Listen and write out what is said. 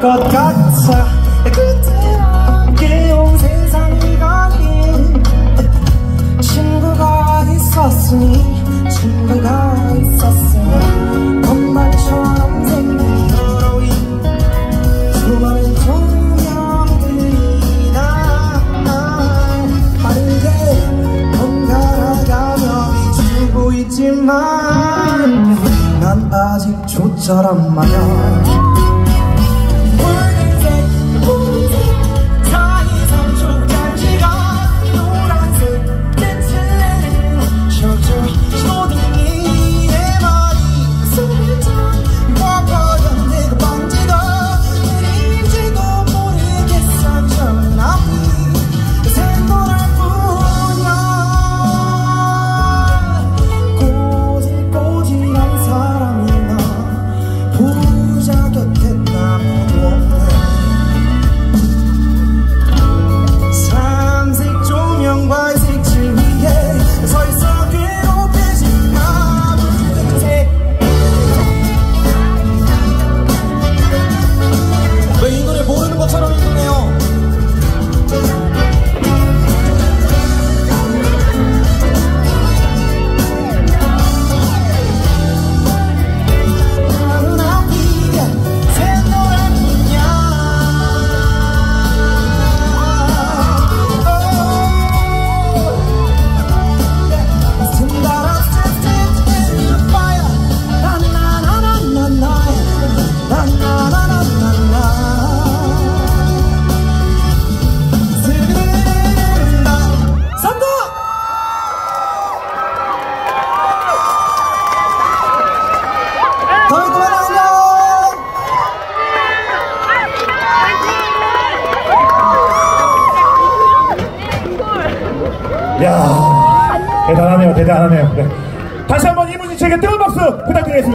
것 같아. 그때 온 세상이 가린 친구가 있었으니 친구가 있었으니 건반처럼 생긴 너로이 수많은 조명들이 나 빠르게 번갈아가며 비추고 있지만 난 아직 조절한 마냥 one. 야 대단하네요, 대단하네요. 네. 다시 한번 이문진 씨에게 뜨거운 박수 부탁드리겠습니다.